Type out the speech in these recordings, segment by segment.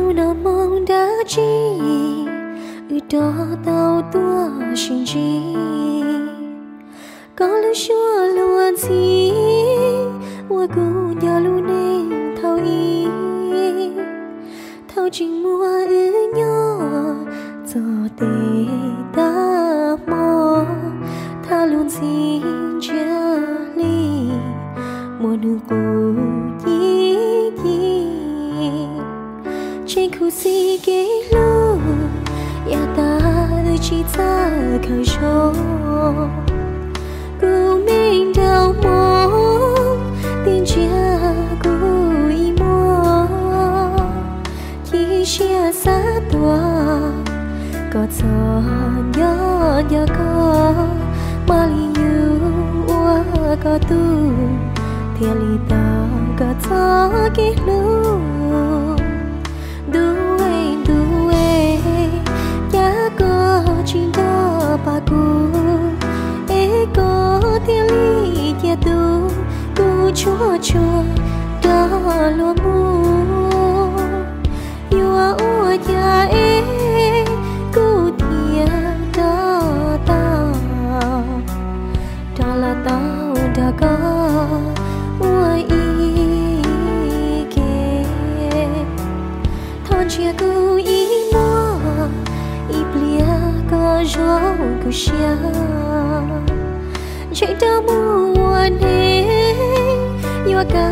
nào mong đã chi ư đó tao tua xin chi. Có lúc xua luôn gì qua cũ nhà luôn nên thao ý. Thao trình mua ư nhỏ cho tê ta mò. Tha luôn xin chia ly mùa nụ cô trên khu si ghế lô ya ta chỉ ta khởi cho cô mình đau mong tin chia cô ý mò khi chia xa tòa có cho nhớ nhớ có mà li yêu có tu thiên lý ta có cho cái lúc duwe duwe ya có chuyện đó bà cô cô ý mò ý blia có gió cô xia chạy ta mua nè yêu cả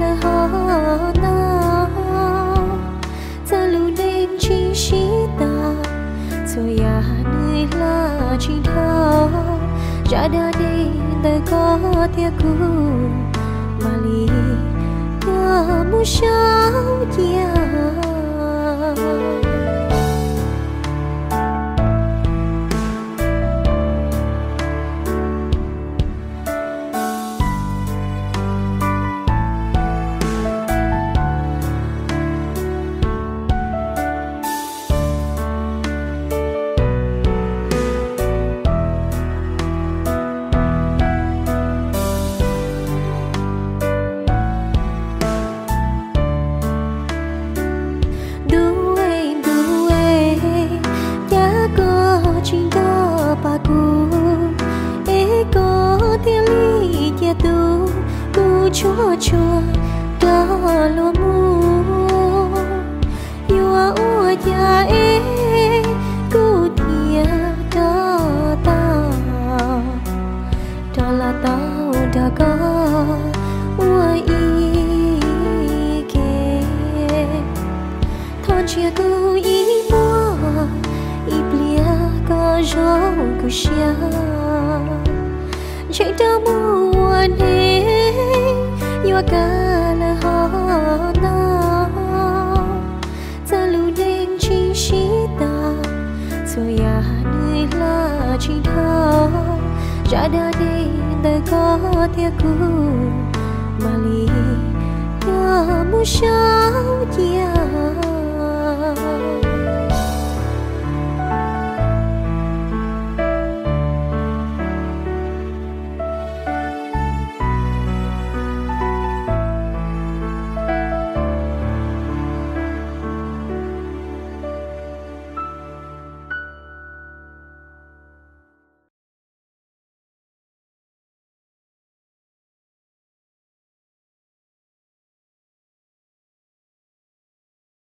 là họ na. Ta lưu nên chỉ sĩ ta rồi ya nơi là chỉ thao ra đã đi đời có tia cũ mà li ta mu sao chia chúa chúa, ta lo mu yua ua ya e cô tia ta ta. Ta la ta da ga ua i ke thon chia cô i mua i plia có jo cô xia chạy ta mua nè yêu cả là họ na ta lưu nên chỉ sĩ ta. Rồi ya nơi là chỉ thao ra đã đi, đời có tiếc cũ mà li ta muốn sao